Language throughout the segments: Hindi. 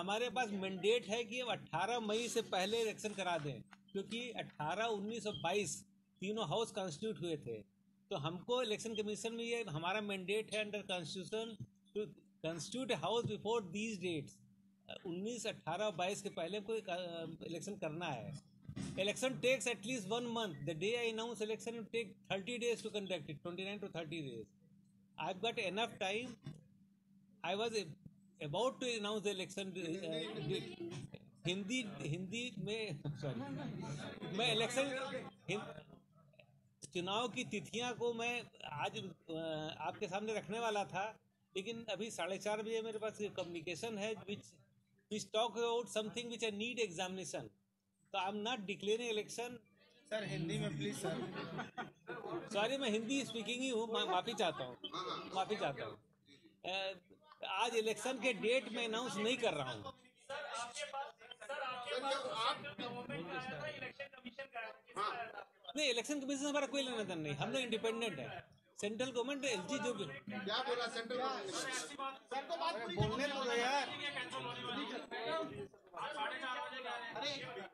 हमारे पास मैंडेट है कि अब 18 मई से पहले इलेक्शन करा दें क्योंकि 18, 19 और 22 तीनों हाउस कॉन्स्टिट्यूट हुए थे। तो हमको इलेक्शन कमीशन में ये हमारा मैंडेट है under constitution to constitute house before these dates उन्नीस अट्ठारह बाईस के पहले कोई इलेक्शन करना है। Election takes at least one month the day I announce election it take thirty days to conduct it twenty nine to thirty days I got enough time I was about to announce election Hindi Hindi में सॉरी मैं इलेक्शन चुनाव की तिथियाँ को मैं आज आपके सामने रखने वाला था लेकिन अभी साढ़े चार बजे मेरे पास कम्युनिकेशन है which which talk about something which I need examination तो I am not declaring election sir Hindi में प्लीज़ सर सॉरी मैं हिंदी स्पीकिंग ही हूँ माफ़ी चाहता हूँ। माफ़ी चाहता हूँ। आज इलेक्शन के डेट में अनाउंस नहीं कर रहा हूँ। नहीं इलेक्शन कमीशन से हमारा कोई लेना देना नहीं। हम लोग इंडिपेंडेंट है। सेंट्रल गवर्नमेंट एल जी जो भी। क्या बोला सेंट्रल बोलने तो दो यार।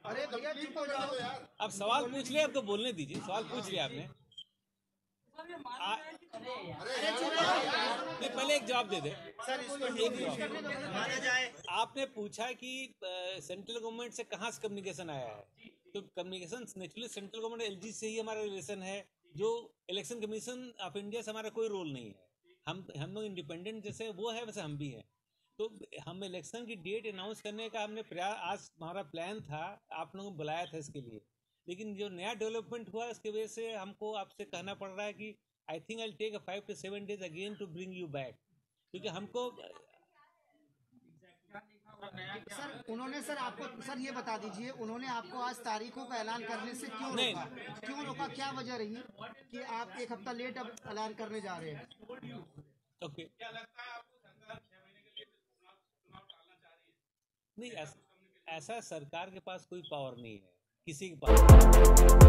अरे भैया चुप हो जाओ यार अब सवाल पूछ लिया आपको बोलने दीजिए। सवाल पूछ लिया आपने। आ- नहीं पहले एक जवाब दे दे। सर इसको माना जाए आपने पूछा कि सेंट्रल गवर्नमेंट से कहाँ से कम्युनिकेशन आया है? तो communication naturally central government LG से ही हमारा रिलेशन है जो इलेक्शन कमीशन ऑफ़ इंडिया से हमारा कोई रोल नहीं है। हम हम लोग इंडिपेंडेंट जैसे वो है वैसे हम भी हैं। तो हम इलेक्शन की डेट अनाउंस करने का हमने प्रयास आज हमारा प्लान था आप लोगों को बुलाया था इसके लिए। लेकिन जो नया डेवलपमेंट हुआ उसकी वजह से हमको आपसे कहना पड़ रहा है कि I think I take five to seven days again to bring you back क्योंकि हमको सर उन्होंने सर आपको सर ये बता दीजिए उन्होंने आपको आज तारीखों का ऐलान करने से क्यों रोका? क्यों रोका? क्या वजह रही कि आप एक हफ़्ता लेट अब ऐलान करने जा रहे हैं? ओके। नहीं ऐसा, ऐसा सरकार के पास कोई पावर नहीं है किसी के पास।